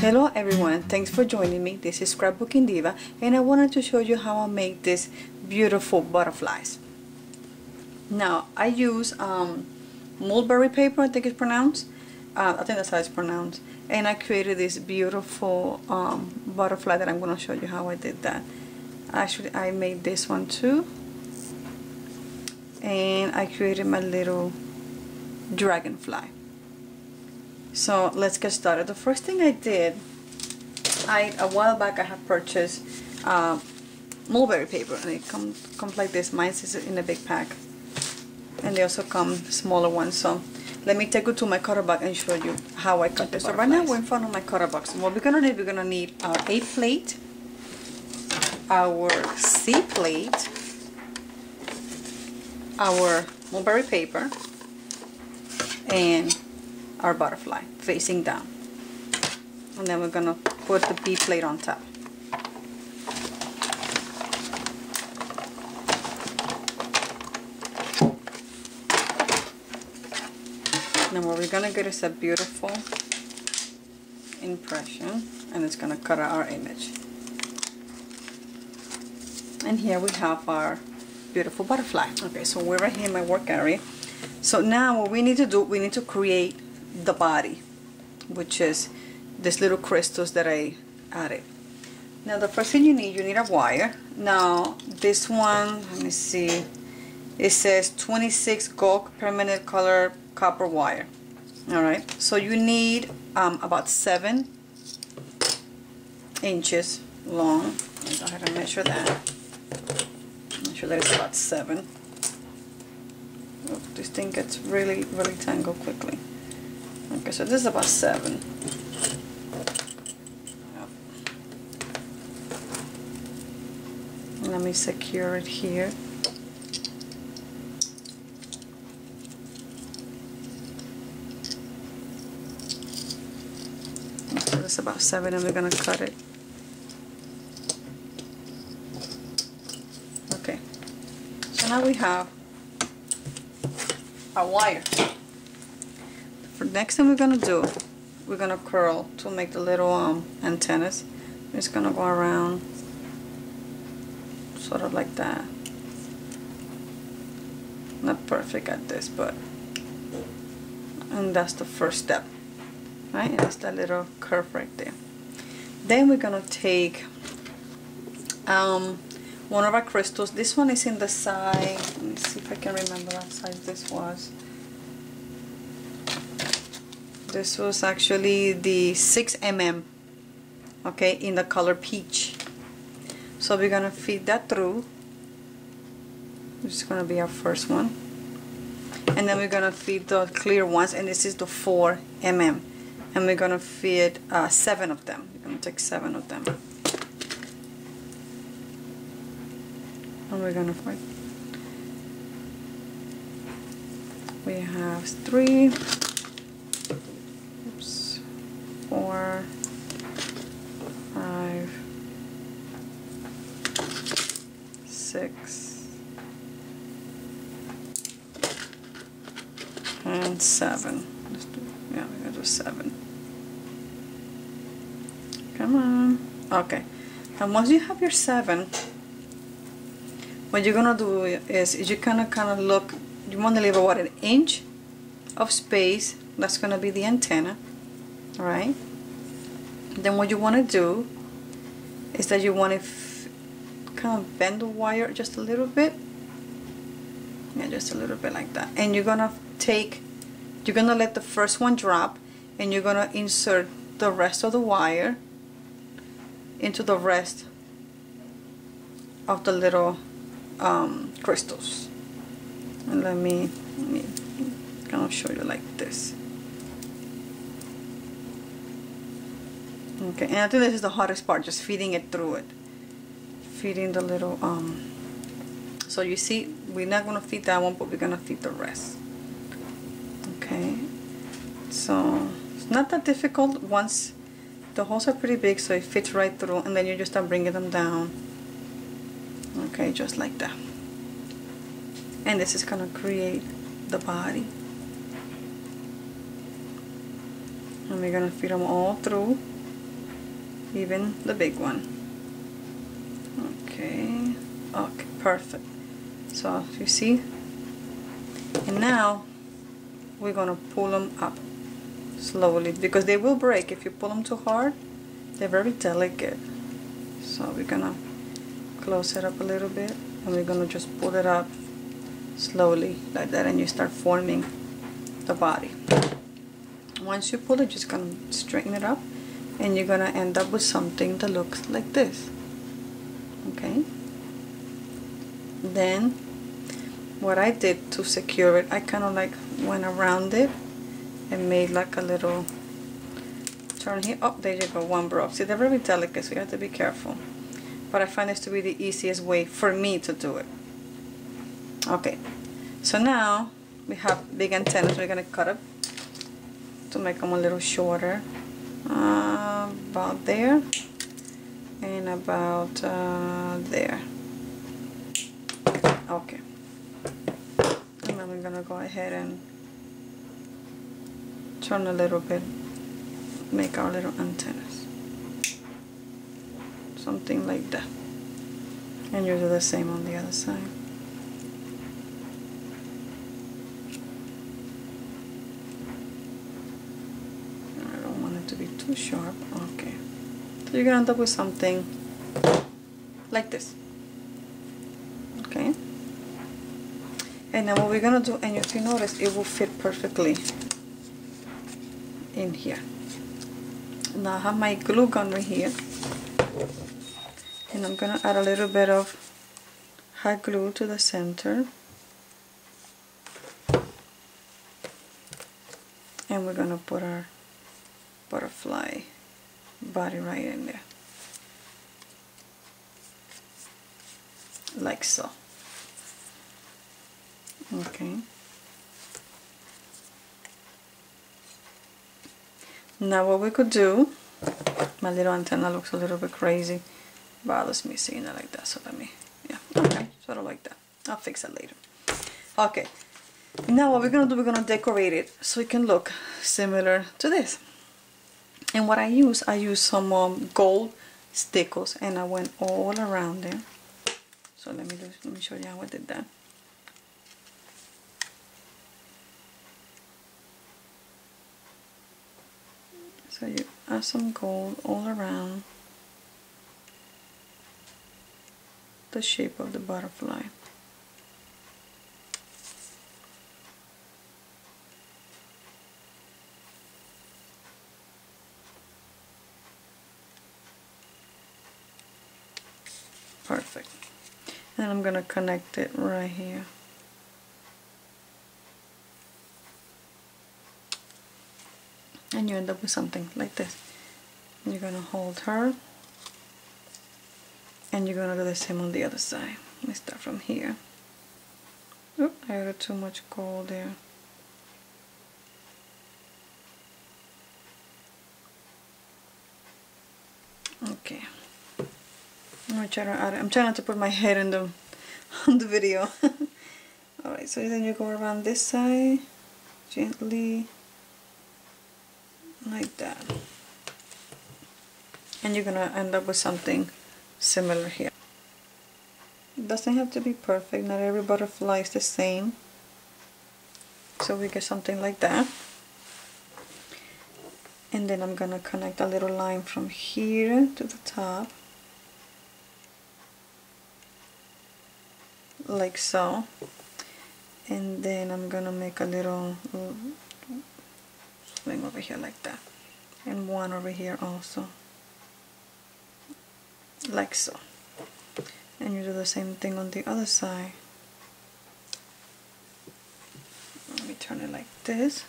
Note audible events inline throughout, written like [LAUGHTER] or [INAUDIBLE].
Hello everyone, thanks for joining me. This is Scrapbooking Diva and I wanted to show you how I make these beautiful butterflies. Now I use um, mulberry paper, I think it's pronounced. Uh, I think that's how it's pronounced. And I created this beautiful um, butterfly that I'm going to show you how I did that. Actually I made this one too. And I created my little dragonfly. So let's get started. The first thing I did, I a while back I have purchased uh, mulberry paper and it comes comes like this. Mine is in a big pack, and they also come smaller ones. So let me take you to my Cuttlebug and show you how I cut this. So right now we're in front of my Cuttlebug. What we're gonna need, we're gonna need our A plate, our C plate, our mulberry paper, and our butterfly facing down. And then we're gonna put the B plate on top. Now what we're gonna get is a beautiful impression and it's gonna cut out our image. And here we have our beautiful butterfly. Okay so we're right here in my work area so now what we need to do we need to create the body which is these little crystals that I added. Now the first thing you need you need a wire. Now this one let me see it says 26 gold permanent color copper wire. Alright so you need um, about seven inches long. Go ahead and measure that. Make sure that it's about seven. This thing gets really really tangled quickly Okay, so this is about seven. Let me secure it here. So this is about seven and we're going to cut it. Okay, so now we have our wire for next thing we're gonna do we're gonna curl to make the little um, antennas. I'm just gonna go around sort of like that. Not perfect at this but and that's the first step right? That's that little curve right there. Then we're gonna take um, one of our crystals. This one is in the side let me see if I can remember what size this was this was actually the 6 mm okay in the color peach. So we're gonna feed that through. This is gonna be our first one. And then we're gonna feed the clear ones and this is the 4 mm and we're gonna feed uh, seven of them. We're gonna take seven of them. And we're gonna fight we have three six, and seven. Yeah, we're gonna do seven. Come on. Okay. And once you have your seven, what you're gonna do is, is you're gonna kind of look, you want to leave about an inch of space. That's gonna be the antenna right then what you want to do is that you want to kind of bend the wire just a little bit. Yeah just a little bit like that. And you're gonna take you're gonna let the first one drop and you're gonna insert the rest of the wire into the rest of the little um, crystals. And let me, let me kind of show you like this. Okay, and I think this is the hardest part, just feeding it through it. Feeding the little, um, so you see, we're not going to feed that one, but we're going to feed the rest. Okay, so it's not that difficult once the holes are pretty big, so it fits right through, and then you just start bringing them down. Okay, just like that. And this is going to create the body. And we're going to feed them all through even the big one okay. Okay perfect. So you see. And now we're gonna pull them up slowly because they will break. If you pull them too hard they're very delicate. So we're gonna close it up a little bit and we're gonna just pull it up slowly like that and you start forming the body. Once you pull it just gonna straighten it up and you're gonna end up with something that looks like this okay. Then what I did to secure it I kind of like went around it and made like a little turn here. Oh there you go one broke see they're very delicate so you have to be careful. But I find this to be the easiest way for me to do it. Okay. So now we have big antennas. We're gonna cut it to make them a little shorter. Uh, about there and about uh, there. Okay. And then we're gonna go ahead and turn a little bit make our little antennas. Something like that. And you do the same on the other side. I don't want it to be too sharp you're gonna end up with something like this. Okay? And then what we're gonna do and if you notice it will fit perfectly in here. Now I have my glue gun right here. And I'm gonna add a little bit of hot glue to the center. And we're gonna put our butterfly body right in there. Like so. Okay. Now what we could do my little antenna looks a little bit crazy bothers me seeing it like that so let me yeah okay sort of like that. I'll fix it later. Okay. Now what we're gonna do we're gonna decorate it so it can look similar to this and what I use I use some um, gold stickles and I went all around there. So let me do let me show you how I did that so you add some gold all around. The shape of the butterfly perfect. And I'm gonna connect it right here. And you end up with something like this. You're gonna hold her. And you're gonna do the same on the other side. Let me start from here. Oh I added too much gold there. Okay I'm gonna. I'm trying not to put my head in the [LAUGHS] on the video. [LAUGHS] Alright so then you go around this side gently like that. And you're gonna end up with something similar here. It doesn't have to be perfect. Not every butterfly is the same. So we get something like that. And then I'm gonna connect a little line from here to the top like so. And then I'm gonna make a little mm, swing over here like that. And one over here also. Like so. And you do the same thing on the other side. Let me turn it like this.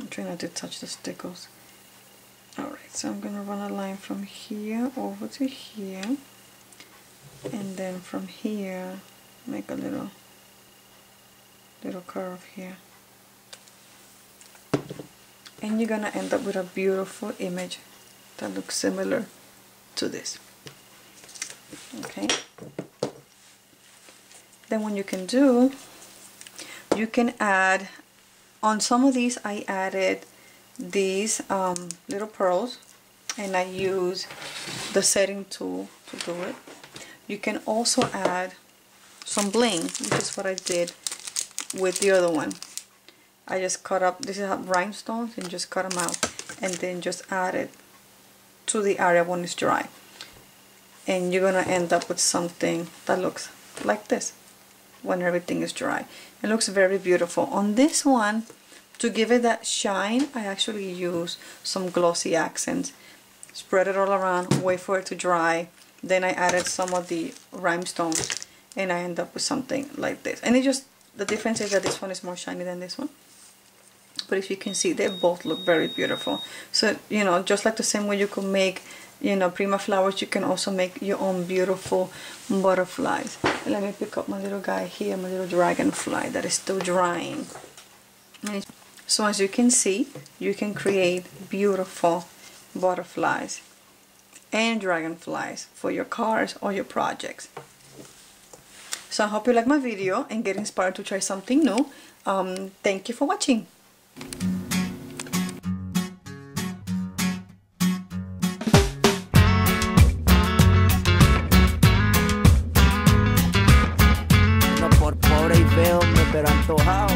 I'm trying not to touch the stickles so I'm gonna run a line from here over to here and then from here make a little little curve here. And you're gonna end up with a beautiful image that looks similar to this. Okay? Then what you can do you can add on some of these I added these um, little pearls and I use the setting tool to do it. You can also add some bling, which is what I did with the other one. I just cut up, this is rhinestones and just cut them out and then just add it to the area when it's dry. And you're gonna end up with something that looks like this when everything is dry. It looks very beautiful. On this one, to give it that shine, I actually use some glossy accents. Spread it all around, wait for it to dry. Then I added some of the rhinestones and I end up with something like this. And it just, the difference is that this one is more shiny than this one. But if you can see, they both look very beautiful. So, you know, just like the same way you could make you know prima flowers you can also make your own beautiful butterflies let me pick up my little guy here my little dragonfly that is still drying so as you can see you can create beautiful butterflies and dragonflies for your cars or your projects so I hope you like my video and get inspired to try something new um, thank you for watching pero antojado.